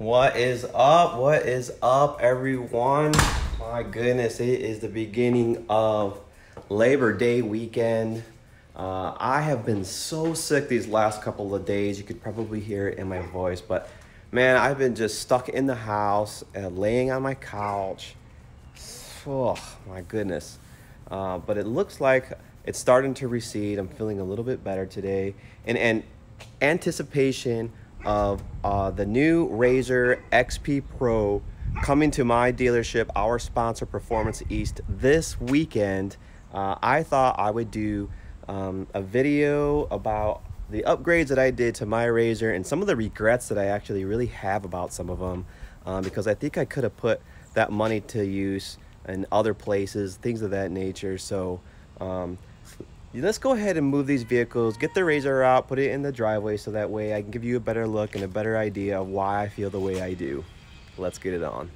What is up? What is up, everyone? My goodness, it is the beginning of Labor Day weekend. Uh, I have been so sick these last couple of days. You could probably hear it in my voice, but man, I've been just stuck in the house, uh, laying on my couch. Oh, my goodness. Uh, but it looks like it's starting to recede. I'm feeling a little bit better today. And, and anticipation of uh, the new RZR XP Pro coming to my dealership, our sponsor Performance East this weekend. Uh, I thought I would do um, a video about the upgrades that I did to my RZR and some of the regrets that I actually really have about some of them um, because I think I could have put that money to use in other places, things of that nature. So um, let's go ahead and move these vehicles, get the RZR out, put it in the driveway so that way I can give you a better look and a better idea of why I feel the way I do. Let's get it on.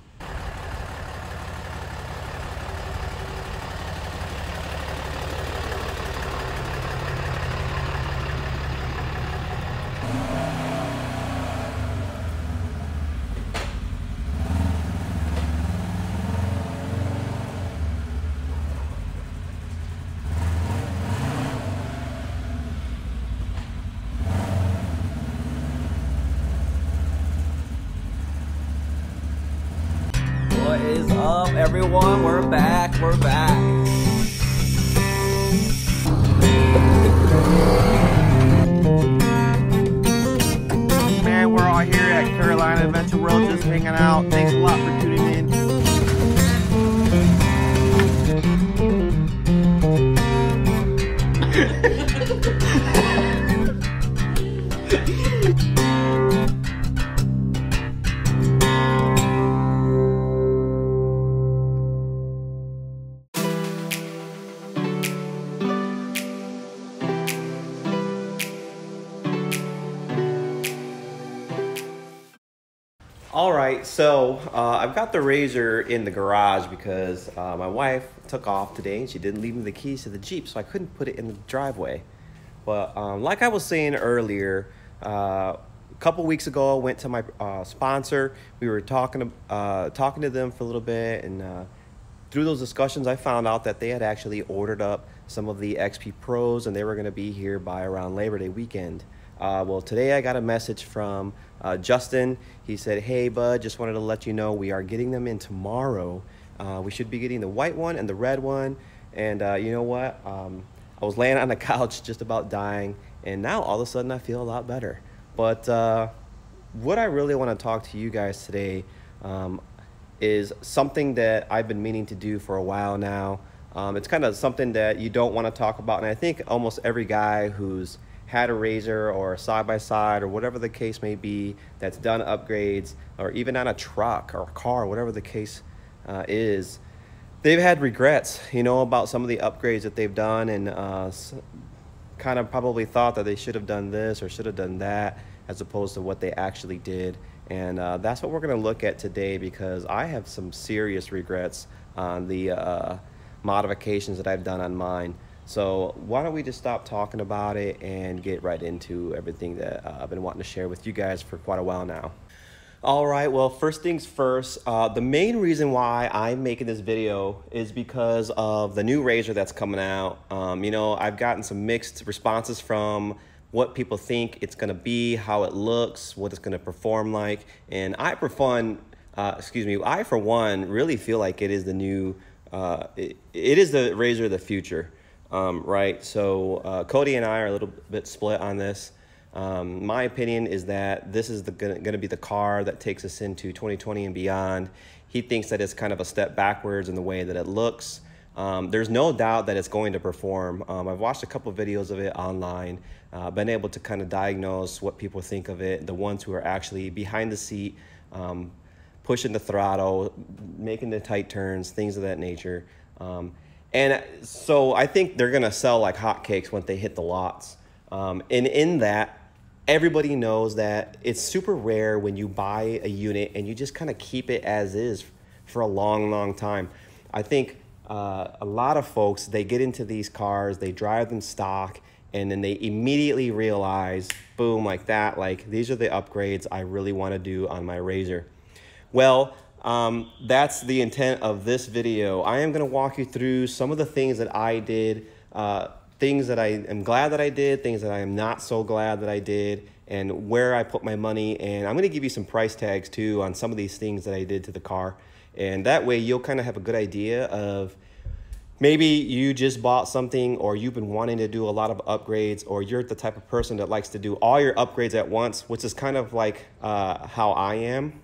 Uh, I've got the RZR in the garage because uh, my wife took off today and she didn't leave me the keys to the Jeep, so I couldn't put it in the driveway. But um, like I was saying earlier, uh, a couple weeks ago, I went to my uh, sponsor. We were talking to, uh, talking to them for a little bit, and uh, through those discussions, I found out that they had actually ordered up some of the XP Pros, and they were going to be here by around Labor Day weekend. Well, today I got a message from uh, Justin. He said, Hey, bud, just wanted to let you know we are getting them in tomorrow. Uh, we should be getting the white one and the red one. And uh, you know what? Um, I was laying on the couch just about dying, and now all of a sudden I feel a lot better. But uh, what I really want to talk to you guys today um, is something that I've been meaning to do for a while now. Um, it's kind of something that you don't want to talk about, and I think almost every guy who's had a RZR or side by side or whatever the case may be that's done upgrades or even on a truck or a car, whatever the case uh, is, they've had regrets, you know, about some of the upgrades that they've done and uh, kind of probably thought that they should have done this or should have done that as opposed to what they actually did. And uh, that's what we're going to look at today because I have some serious regrets on the uh, modifications that I've done on mine. So why don't we just stop talking about it and get right into everything that uh, I've been wanting to share with you guys for quite a while now. All right, well, first things first, uh, the main reason why I'm making this video is because of the new RZR that's coming out. Um, you know, I've gotten some mixed responses from what people think it's gonna be, how it looks, what it's gonna perform like. And I, for fun, uh, excuse me, I, for one, really feel like it is the new, uh, it, it is the RZR of the future, um, right? So uh, Cody and I are a little bit split on this. Um, my opinion is that this is going to be the car that takes us into 2020 and beyond. He thinks that it's kind of a step backwards in the way that it looks. Um, there's no doubt that it's going to perform. Um, I've watched a couple of videos of it online, uh, been able to kind of diagnose what people think of it, the ones who are actually behind the seat, um, pushing the throttle, making the tight turns, things of that nature. Um, and so I think they're going to sell like hotcakes when they hit the lots. Um, and in that, everybody knows that it's super rare when you buy a unit and you just kind of keep it as is for a long, long time. I think uh, a lot of folks, they get into these cars, they drive them stock, and then they immediately realize, boom, like that, like these are the upgrades I really want to do on my RZR. Well, um, that's the intent of this video. I am going to walk you through some of the things that I did, uh, things that I am glad that I did, things that I am not so glad that I did, and where I put my money. And I'm going to give you some price tags too on some of these things that I did to the car. And that way you'll kind of have a good idea of maybe you just bought something or you've been wanting to do a lot of upgrades or you're the type of person that likes to do all your upgrades at once, which is kind of like uh, how I am.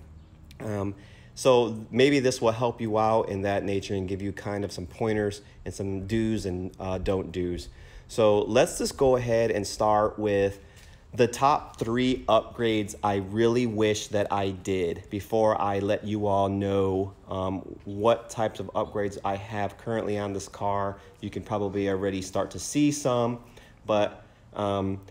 Um, so maybe this will help you out in that nature and give you kind of some pointers and some do's and uh, don't do's. So let's just go ahead and start with the top three upgrades I really wish that I did before I let you all know um, what types of upgrades I have currently on this car. You can probably already start to see some, but um,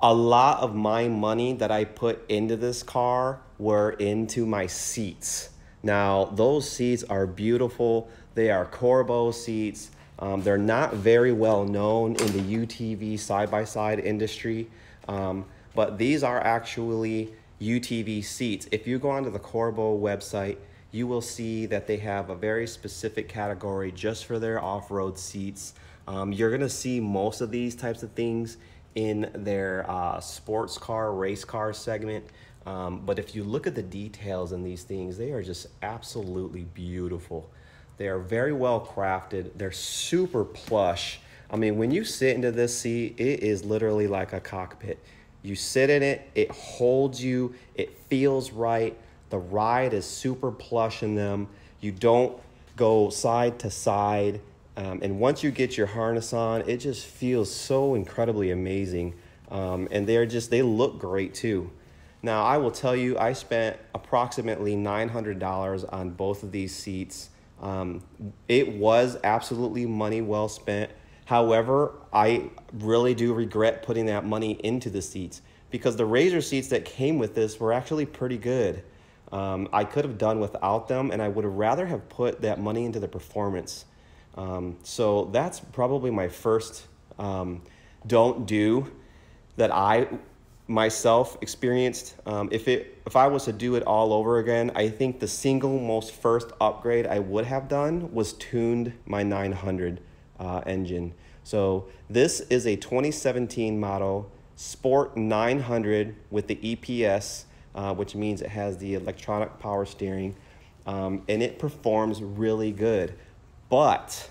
a lot of my money that I put into this car were into my seats. Now, those seats are beautiful. They are Corbeau seats. Um, they're not very well known in the UTV side-by-side -side industry. Um, but these are actually UTV seats. If you go onto the Corbeau website, you will see that they have a very specific category just for their off-road seats. Um, you're gonna see most of these types of things in their uh, sports car, race car segment. Um, but if you look at the details in these things, they are just absolutely beautiful. They are very well crafted. They're super plush. I mean, when you sit into this seat, it is literally like a cockpit. You sit in it, it holds you, it feels right. The ride is super plush in them. You don't go side to side. Um, and once you get your harness on, it just feels so incredibly amazing. Um, and they're just, they look great too. Now, I will tell you, I spent approximately $900 on both of these seats. Um, it was absolutely money well spent. However, I really do regret putting that money into the seats because the RZR seats that came with this were actually pretty good. Um, I could have done without them, and I would have rather have put that money into the performance. Um, so that's probably my first um, don't do that I myself experienced. Um, if it if I was to do it all over again, I think the single most first upgrade I would have done was tuned my 900 uh, engine. So this is a 2017 model Sport 900 with the EPS, uh, which means it has the electronic power steering, um, and it performs really good. But,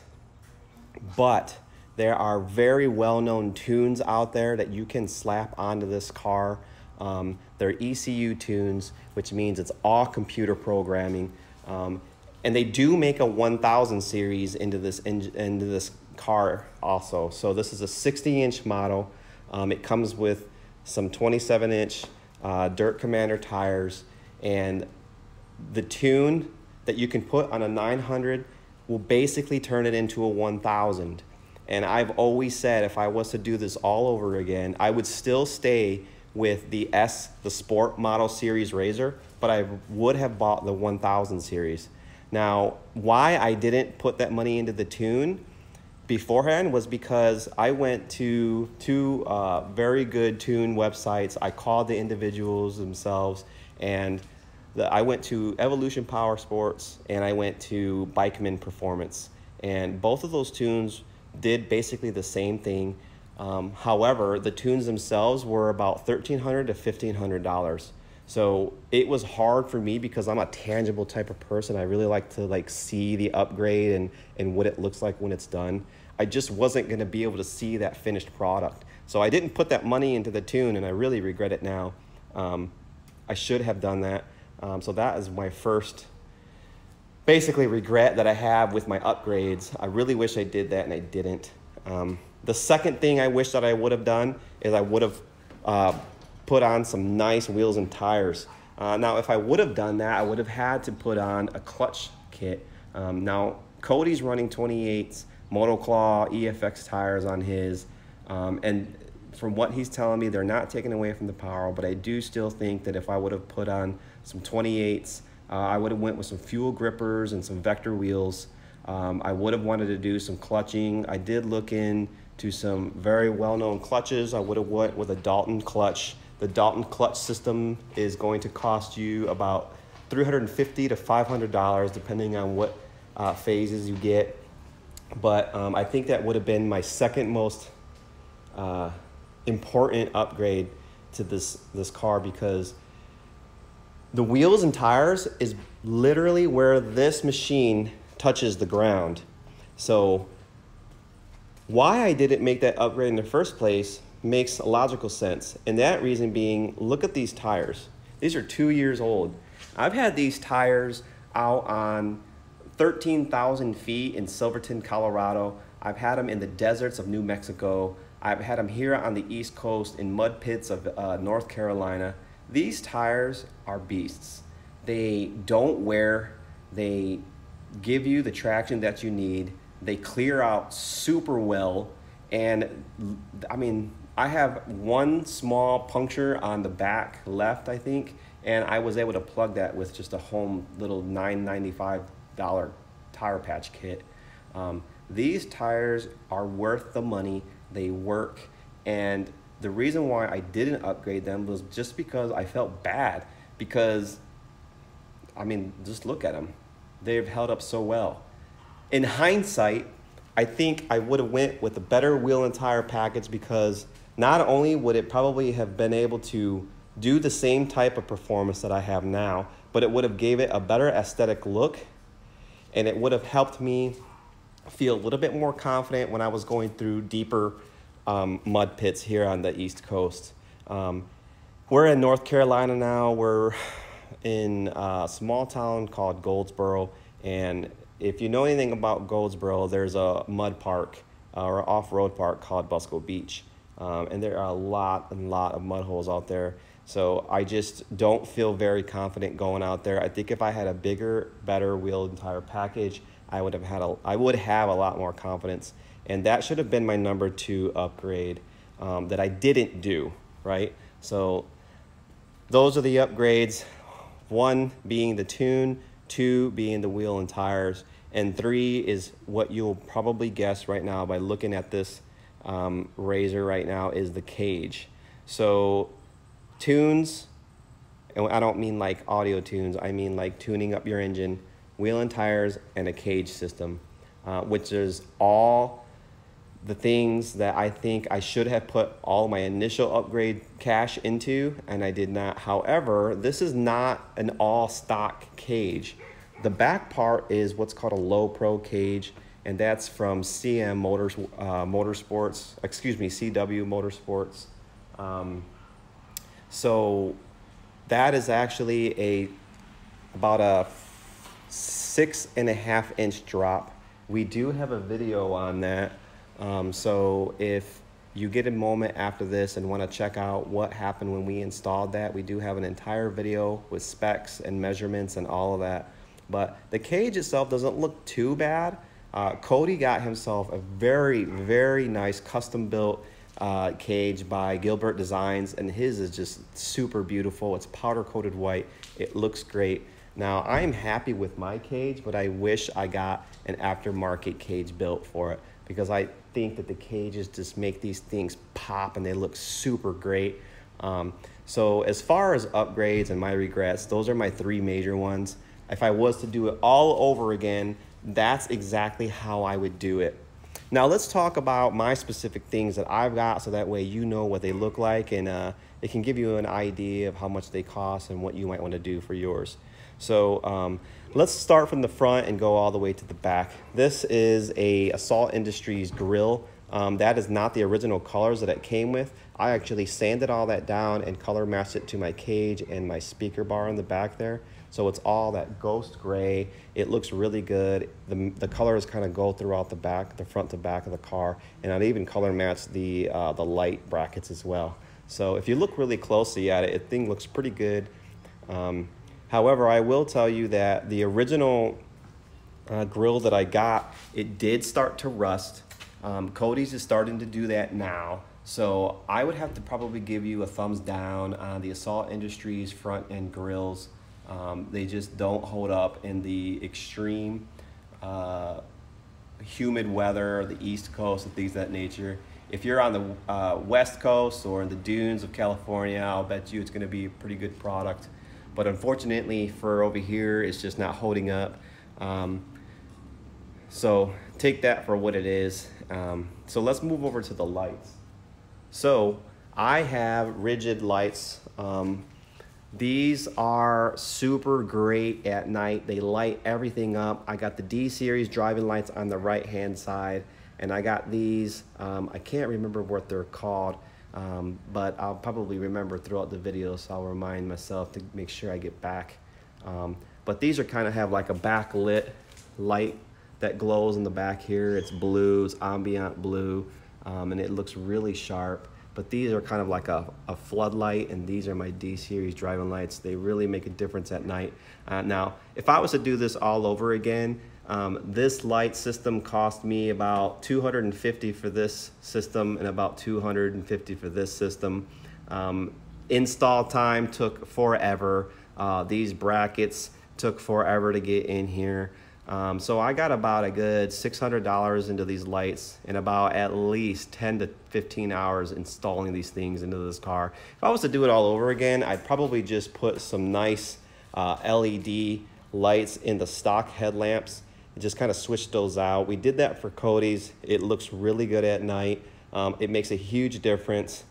but there are very well-known tunes out there that you can slap onto this car. Um, they're ECU tunes, which means it's all computer programming. Um, and they do make a 1000 series into this into this car also. So this is a 60 inch model. Um, it comes with some 27 inch uh, Dirt Commander tires and the tune that you can put on a 900 will basically turn it into a 1000. And I've always said if I was to do this all over again, I would still stay with the S, the Sport Model Series RZR, but I would have bought the 1000 series. Now, why I didn't put that money into the tune beforehand was because I went to two uh, very good tune websites. I called the individuals themselves, and the, I went to Evolution Power Sports and I went to Bikeman Performance. And both of those tunes did basically the same thing. Um, however, the tunes themselves were about 1,300 to $1,500. So it was hard for me because I'm a tangible type of person. I really like to like see the upgrade and, and what it looks like when it's done. I just wasn't going to be able to see that finished product. So I didn't put that money into the tune and I really regret it now. Um, I should have done that. Um, so that is my first basically regret that I have with my upgrades. I really wish I did that and I didn't. Um, the second thing I wish that I would have done is I would have uh, put on some nice wheels and tires. Uh, now, if I would have done that, I would have had to put on a clutch kit. Um, now, Cody's running 28s, Motoclaw EFX tires on his, um, and from what he's telling me, they're not taking away from the power, but I do still think that if I would have put on some 28s, uh, I would have went with some fuel grippers and some vector wheels. Um, I would have wanted to do some clutching. I did look in to some very well-known clutches. I would have went with a Dalton clutch. The Dalton clutch system is going to cost you about 350 to $500 depending on what uh, phases you get. But um, I think that would have been my second most uh, important upgrade to this, this car because the wheels and tires is literally where this machine touches the ground. So why I didn't make that upgrade in the first place makes logical sense. And that reason being, look at these tires. These are two years old. I've had these tires out on 13,000 feet in Silverton, Colorado. I've had them in the deserts of New Mexico. I've had them here on the East Coast in mud pits of uh, North Carolina. These tires are beasts. They don't wear, they give you the traction that you need, they clear out super well, and I mean, I have one small puncture on the back left, I think, and I was able to plug that with just a home little $9.95 tire patch kit. Um, these tires are worth the money, they work, and the reason why I didn't upgrade them was just because I felt bad because I mean, just look at them. They've held up so well. In hindsight, I think I would have went with a better wheel and tire package because not only would it probably have been able to do the same type of performance that I have now, but it would have gave it a better aesthetic look and it would have helped me feel a little bit more confident when I was going through deeper um, mud pits here on the East Coast. Um, we're in North Carolina now. We're in a small town called Goldsboro. And if you know anything about Goldsboro, there's a mud park uh, or off-road park called Busco Beach. Um, and there are a lot and lot of mud holes out there. So I just don't feel very confident going out there. I think if I had a bigger, better wheel and tire package, I would have had a, I would have a lot more confidence. And that should have been my number two upgrade um, that I didn't do, right? So those are the upgrades. One being the tune, two being the wheel and tires, and three is what you'll probably guess right now by looking at this um, RZR right now is the cage. So tunes, and I don't mean like audio tunes, I mean like tuning up your engine, wheel and tires, and a cage system, uh, which is all the things that I think I should have put all my initial upgrade cash into, and I did not. However, this is not an all stock cage. The back part is what's called a low pro cage, and that's from CM Motors, uh, Motorsports, excuse me, CW Motorsports. Um, so that is actually a about a six and a half inch drop. We do have a video on that. Um, so if you get a moment after this and want to check out what happened when we installed that, we do have an entire video with specs and measurements and all of that. But the cage itself doesn't look too bad. Uh, Cody got himself a very, very nice custom built uh, cage by Gilbert Designs, and his is just super beautiful. It's powder coated white. It looks great. Now, I'm happy with my cage, but I wish I got an aftermarket cage built for it because I think that the cages just make these things pop and they look super great. Um, so as far as upgrades and my regrets, those are my three major ones. If I was to do it all over again, that's exactly how I would do it. Now let's talk about my specific things that I've got so that way you know what they look like and uh, it can give you an idea of how much they cost and what you might want to do for yours. So um, let's start from the front and go all the way to the back. This is a Assault Industries grill. Um, that is not the original colors that it came with. I actually sanded all that down and color matched it to my cage and my speaker bar in the back there. So it's all that ghost gray. It looks really good. The, the colors kind of go throughout the back, the front to back of the car. And I'd even color match the, uh, the light brackets as well. So if you look really closely at it, the thing looks pretty good. Um, however, I will tell you that the original uh, grill that I got, it did start to rust. Um, Cody's is starting to do that now. So I would have to probably give you a thumbs down on the Assault Industries front end grills. Um, they just don't hold up in the extreme uh, humid weather, the East Coast, and things of that nature. if you're on the uh, west coast or in the dunes of California, I'll bet you it's going to be a pretty good product. But unfortunately for over here, it's just not holding up. Um, so take that for what it is. Um, so let's move over to the lights. So I have rigid lights. Um, these are super great at night. They light everything up. I got the D series driving lights on the right hand side and I got these. Um, I can't remember what they're called, um, but I'll probably remember throughout the video, so I'll remind myself to make sure I get back. Um, but these are kind of have like a backlit light that glows in the back here. It's blue, it's ambient blue, um, and it looks really sharp. But these are kind of like a, a floodlight, and these are my D series driving lights. They really make a difference at night. Uh, now, if I was to do this all over again, um, this light system cost me about 250 for this system and about 250 for this system. Um, install time took forever. Uh, these brackets took forever to get in here. Um, so I got about a good $600 into these lights and about at least 10 to 15 hours installing these things into this car. If I was to do it all over again, I'd probably just put some nice uh, LED lights in the stock headlamps just kind of switched those out. We did that for Cody's. It looks really good at night. Um, it makes a huge difference.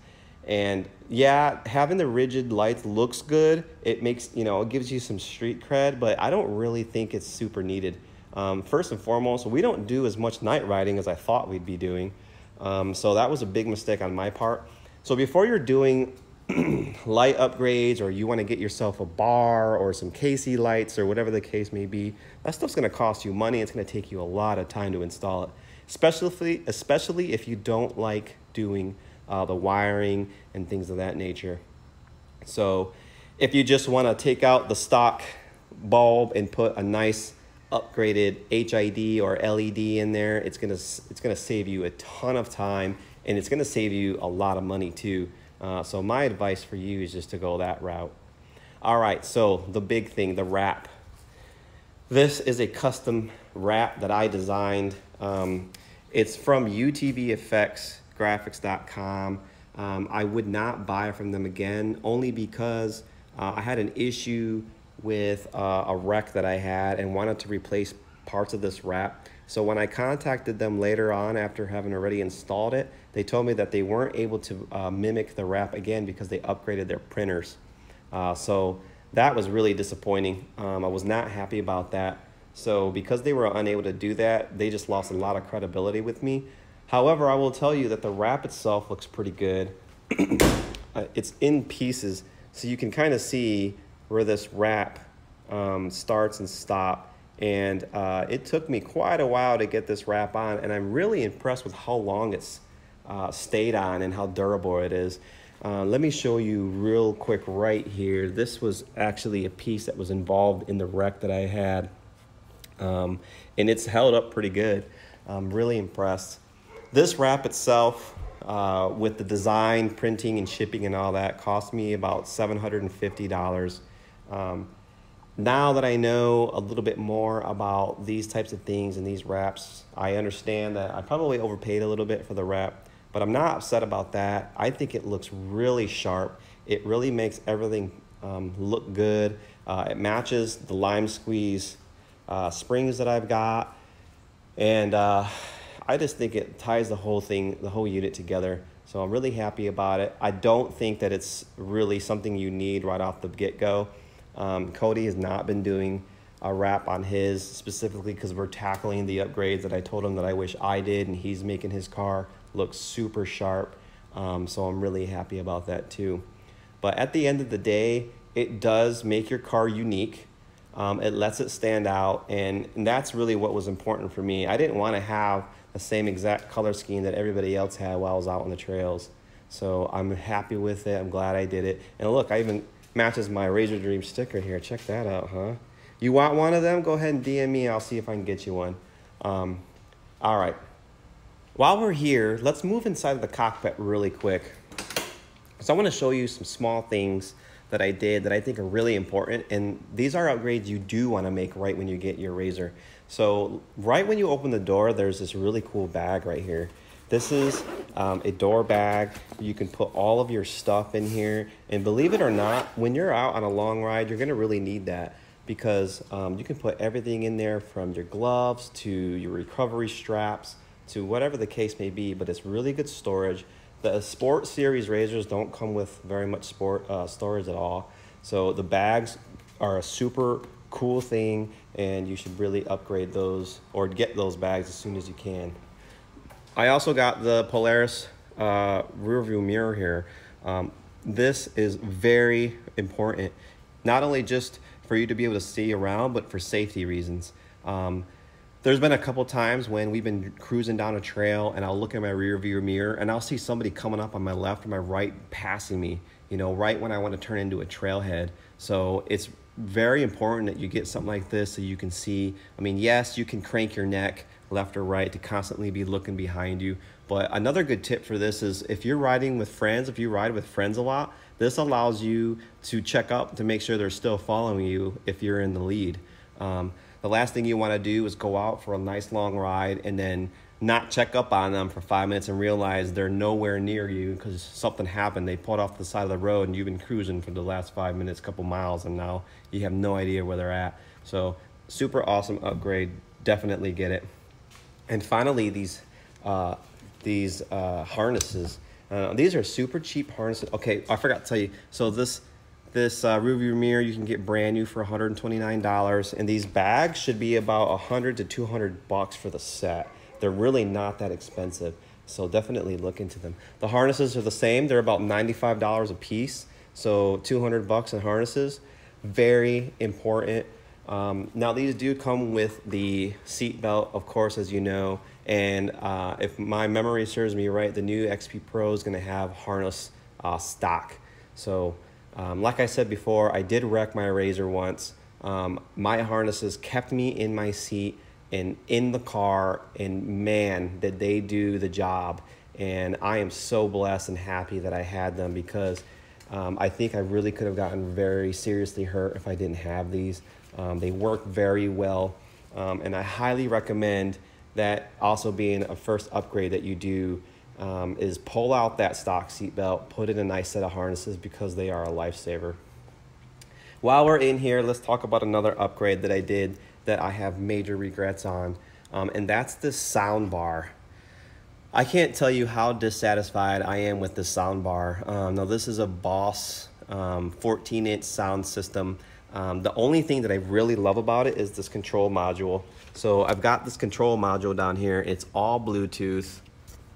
And yeah, having the rigid lights looks good. It makes, you know, it gives you some street cred, but I don't really think it's super needed. Um, first and foremost, we don't do as much night riding as I thought we'd be doing. Um, so that was a big mistake on my part. So before you're doing light upgrades or you want to get yourself a bar or some KC lights or whatever the case may be, that stuff's going to cost you money. It's going to take you a lot of time to install it, especially, especially if you don't like doing uh, the wiring and things of that nature. So if you just want to take out the stock bulb and put a nice upgraded HID or LED in there, it's going to, it's going to save you a ton of time and it's going to save you a lot of money too. Uh, so my advice for you is just to go that route. All right, so the big thing, the wrap. This is a custom wrap that I designed. Um, it's from UTVFXgraphics.com. Um, I would not buy from them again only because uh, I had an issue with uh, a wreck that I had and wanted to replace parts of this wrap. So when I contacted them later on after having already installed it, they told me that they weren't able to uh, mimic the wrap again because they upgraded their printers. Uh, so that was really disappointing. Um, I was not happy about that. So because they were unable to do that, they just lost a lot of credibility with me. However, I will tell you that the wrap itself looks pretty good. uh, it's in pieces, so you can kind of see where this wrap um, starts and stop. and uh, it took me quite a while to get this wrap on, and I'm really impressed with how long it's uh, stayed on and how durable it is. Uh, let me show you real quick right here. This was actually a piece that was involved in the wreck that I had, um, and it's held up pretty good. I'm really impressed. This wrap itself, uh, with the design, printing, and shipping and all that, cost me about $750. Um, now that I know a little bit more about these types of things and these wraps, I understand that I probably overpaid a little bit for the wrap, but I'm not upset about that. I think it looks really sharp. It really makes everything um, look good. Uh, it matches the lime squeeze uh, springs that I've got. And uh, I just think it ties the whole thing, the whole unit together. So I'm really happy about it. I don't think that it's really something you need right off the get-go. Um, Cody has not been doing a wrap on his specifically because we're tackling the upgrades that I told him that I wish I did, and he's making his car look super sharp. Um, so I'm really happy about that too. But at the end of the day, it does make your car unique. Um, it lets it stand out, and, and that's really what was important for me. I didn't want to have the same exact color scheme that everybody else had while I was out on the trails. So I'm happy with it. I'm glad I did it. And look, I even matches my RZR Dream sticker here. Check that out, huh? You want one of them? Go ahead and DM me. I'll see if I can get you one. Um, all right. While we're here, let's move inside of the cockpit really quick. So I want to show you some small things that I did that I think are really important. And these are upgrades you do want to make right when you get your RZR. So right when you open the door, there's this really cool bag right here. This is um, a door bag. You can put all of your stuff in here. And believe it or not, when you're out on a long ride, you're gonna really need that because um, you can put everything in there from your gloves to your recovery straps to whatever the case may be, but it's really good storage. The Sport Series RZRs don't come with very much sport uh, storage at all. So the bags are a super cool thing and you should really upgrade those or get those bags as soon as you can. I also got the Polaris uh, rear view mirror here. Um, this is very important, not only just for you to be able to see around, but for safety reasons. Um, there's been a couple times when we've been cruising down a trail and I'll look in my rear view mirror and I'll see somebody coming up on my left or my right passing me, you know, right when I want to turn into a trailhead. So it's very important that you get something like this so you can see. I mean, yes, you can crank your neck left or right to constantly be looking behind you. But another good tip for this is if you're riding with friends, if you ride with friends a lot, this allows you to check up to make sure they're still following you if you're in the lead. Um, the last thing you want to do is go out for a nice long ride and then not check up on them for five minutes and realize they're nowhere near you because something happened. They pulled off the side of the road and you've been cruising for the last five minutes, couple miles, and now you have no idea where they're at. So, super awesome upgrade. Definitely get it. And finally, these uh, these uh, harnesses. Uh, these are super cheap harnesses. Okay, I forgot to tell you. So this this uh, rear view mirror you can get brand new for $129, and these bags should be about 100 to 200 bucks for the set. They're really not that expensive, so definitely look into them. The harnesses are the same. They're about $95 a piece, so 200 bucks in harnesses. Very important. Um, now these do come with the seat belt, of course, as you know. And uh, if my memory serves me right, the new XP Pro is going to have harness uh, stock. So, um, like I said before, I did wreck my RZR once. Um, my harnesses kept me in my seat and in the car, and man, did they do the job. And I am so blessed and happy that I had them because um, I think I really could have gotten very seriously hurt if I didn't have these. Um, they work very well, um, and I highly recommend that also being a first upgrade that you do um, is pull out that stock seatbelt, put in a nice set of harnesses because they are a lifesaver. While we're in here, let's talk about another upgrade that I did that I have major regrets on, um, and that's the sound bar. I can't tell you how dissatisfied I am with this sound bar. Um, now, this is a Boss 14 inch sound system um, the only thing that I really love about it is this control module. So I've got this control module down here. It's all Bluetooth.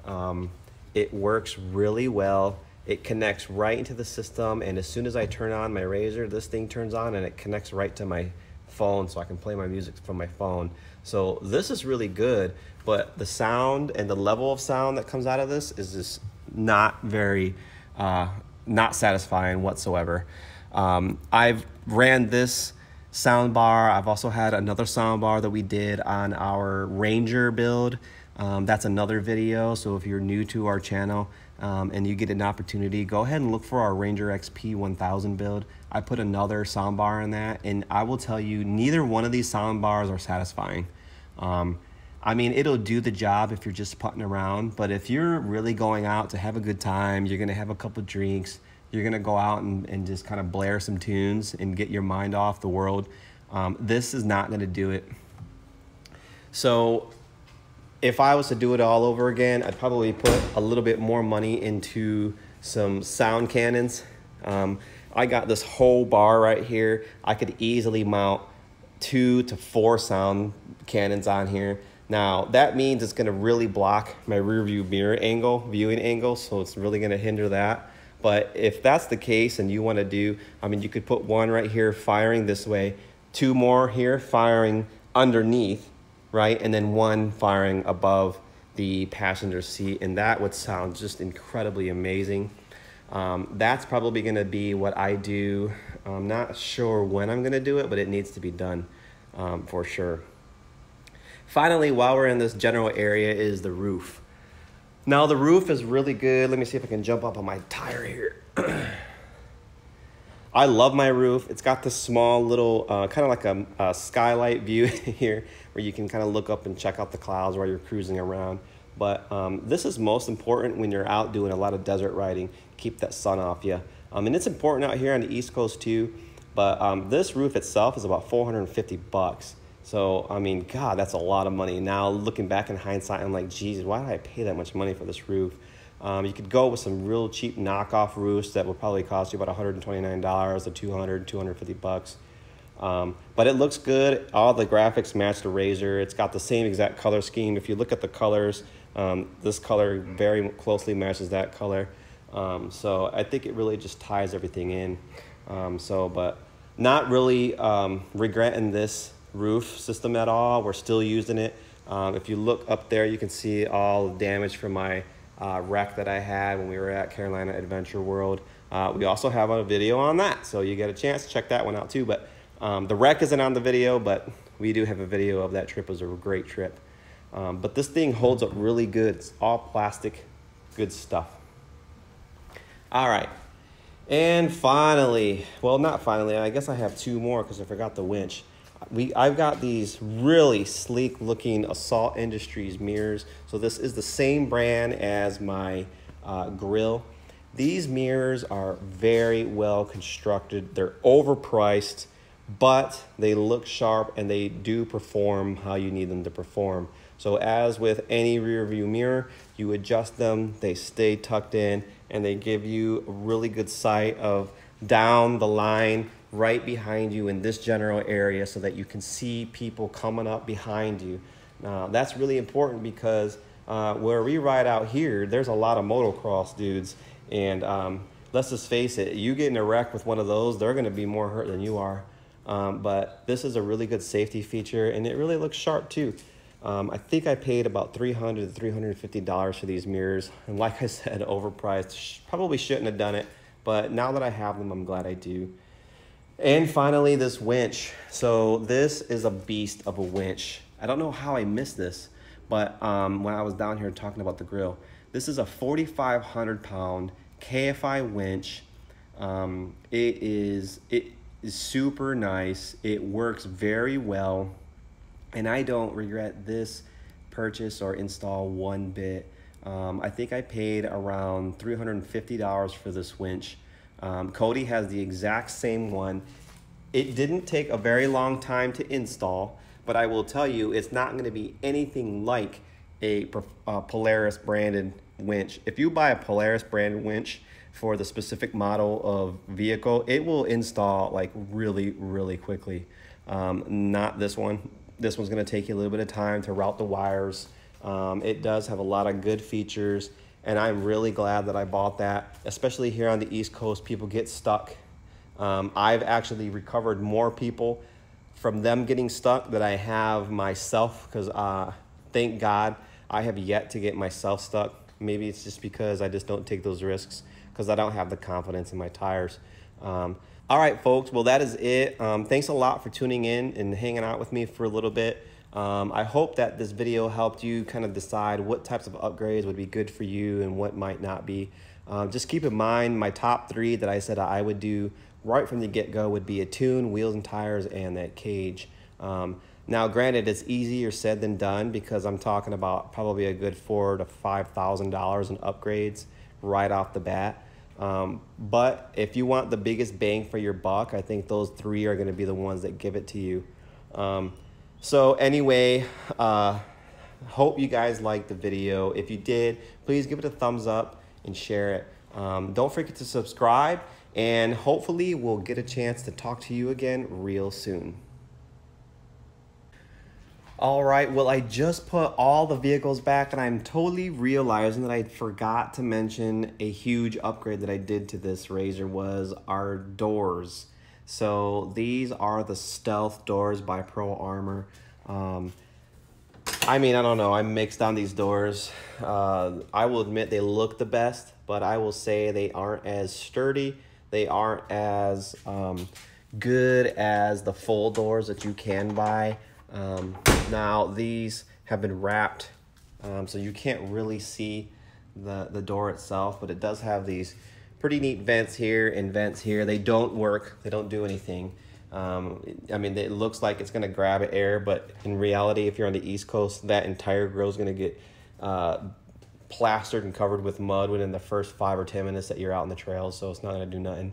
Um, it works really well. It connects right into the system and as soon as I turn on my RZR, this thing turns on and it connects right to my phone so I can play my music from my phone. So this is really good, but the sound and the level of sound that comes out of this is just not very, uh, not satisfying whatsoever. Um, I've ran this soundbar. I've also had another soundbar that we did on our Ranger build. Um, that's another video. So if you're new to our channel um, and you get an opportunity, go ahead and look for our Ranger XP 1000 build. I put another soundbar in that, and I will tell you, neither one of these soundbars are satisfying. Um, I mean, it'll do the job if you're just putting around, but if you're really going out to have a good time, you're gonna have a couple drinks, you're gonna go out and, and just kind of blare some tunes and get your mind off the world. Um, this is not gonna do it. So if I was to do it all over again, I'd probably put a little bit more money into some sound cannons. Um, I got this whole bar right here. I could easily mount two to four sound cannons on here. Now that means it's gonna really block my rear view mirror angle, viewing angle, so it's really gonna hinder that. But if that's the case and you want to do, I mean, you could put one right here firing this way, two more here firing underneath, right? And then one firing above the passenger seat. And that would sound just incredibly amazing. Um, that's probably going to be what I do. I'm not sure when I'm going to do it, but it needs to be done um, for sure. Finally, while we're in this general area is the roof. Now the roof is really good. Let me see if I can jump up on my tire here. I love my roof. It's got this small little, uh, kind of like a, a, skylight view here where you can kind of look up and check out the clouds while you're cruising around. But um, this is most important when you're out doing a lot of desert riding, keep that sun off you. Um, and it's important out here on the East Coast too. But um, this roof itself is about 450 bucks. So, I mean, God, that's a lot of money. Now, looking back in hindsight, I'm like, Jesus, why did I pay that much money for this roof? Um, you could go with some real cheap knockoff roofs that will probably cost you about $129 to 200 250 bucks. Um, but it looks good. All the graphics match the RZR. It's got the same exact color scheme. If you look at the colors, um, this color very closely matches that color. Um, so I think it really just ties everything in. Um, so, but not really um, regretting this roof system at all. We're still using it. Um, if you look up there, you can see all the damage from my uh, wreck that I had when we were at Carolina Adventure World. Uh, we also have a video on that, so you get a chance to check that one out too. But um, the wreck isn't on the video, but we do have a video of that trip. It was a great trip. Um, but this thing holds up really good. It's all plastic, good stuff. All right. And finally, well, not finally, I guess I have two more because I forgot the winch we I've got these really sleek looking Assault Industries mirrors. So this is the same brand as my uh, grill. These mirrors are very well constructed. They're overpriced, but they look sharp and they do perform how you need them to perform. So as with any rear view mirror, you adjust them, they stay tucked in, and they give you a really good sight of down the line right behind you in this general area so that you can see people coming up behind you. Now, that's really important because uh, where we ride out here, there's a lot of motocross dudes. And um, let's just face it, you get in a wreck with one of those, they're going to be more hurt than you are. Um, but this is a really good safety feature and it really looks sharp too. Um, I think I paid about 300 to $350 for these mirrors. And like I said, overpriced. Probably shouldn't have done it. But now that I have them, I'm glad I do. And finally, this winch. So this is a beast of a winch. I don't know how I missed this, but um, when I was down here talking about the grill, this is a 4,500 pound KFI winch. Um, it is it is super nice. It works very well, and I don't regret this purchase or install one bit. Um, I think I paid around $350 for this winch. Um, Cody has the exact same one. It didn't take a very long time to install, but I will tell you it's not going to be anything like a, Polaris branded winch. If you buy a Polaris branded winch for the specific model of vehicle, it will install like really, really quickly. Um, not this one. This one's going to take you a little bit of time to route the wires. Um, it does have a lot of good features and I'm really glad that I bought that. Especially here on the East Coast, people get stuck. Um, I've actually recovered more people from them getting stuck than I have myself because uh, thank God I have yet to get myself stuck. Maybe it's just because I just don't take those risks because I don't have the confidence in my tires. Um, all right, folks. Well, that is it. Um, thanks a lot for tuning in and hanging out with me for a little bit. Um, I hope that this video helped you kind of decide what types of upgrades would be good for you and what might not be. Um, just keep in mind my top three that I said I would do right from the get-go would be a tune, wheels and tires, and that cage. Um, now, granted, it's easier said than done because I'm talking about probably a good four to five thousand dollars in upgrades right off the bat. Um, but if you want the biggest bang for your buck, I think those three are going to be the ones that give it to you. Um, so anyway, uh, hope you guys liked the video. If you did, please give it a thumbs up and share it. Um, don't forget to subscribe and hopefully we'll get a chance to talk to you again real soon. All right, well, I just put all the vehicles back and I'm totally realizing that I forgot to mention a huge upgrade that I did to this RZR was our doors. So these are the stealth doors by Pro Armor. Um, I mean, I don't know. I mixed on these doors. Uh, I will admit they look the best, but I will say they aren't as sturdy. They aren't as um, good as the full doors that you can buy. Um, now, these have been wrapped, um, so you can't really see the, the door itself, but it does have these pretty neat vents here and vents here. They don't work. They don't do anything. Um, I mean, it looks like it's going to grab air, but in reality, if you're on the East Coast, that entire grill is going to get uh, plastered and covered with mud within the first five or ten minutes that you're out in the trails, so it's not gonna do nothing.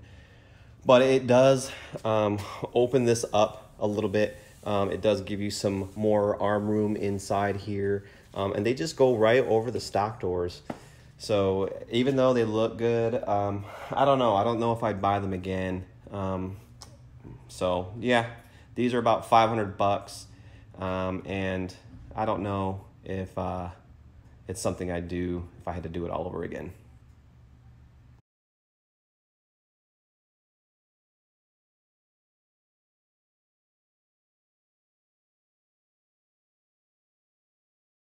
But it does um, open this up a little bit. Um, it does give you some more arm room inside here, um, and they just go right over the stock doors. So even though they look good, um, I don't know. I don't know if I'd buy them again. Um, so yeah, these are about 500 bucks, um, and I don't know if uh, it's something I'd do if I had to do it all over again.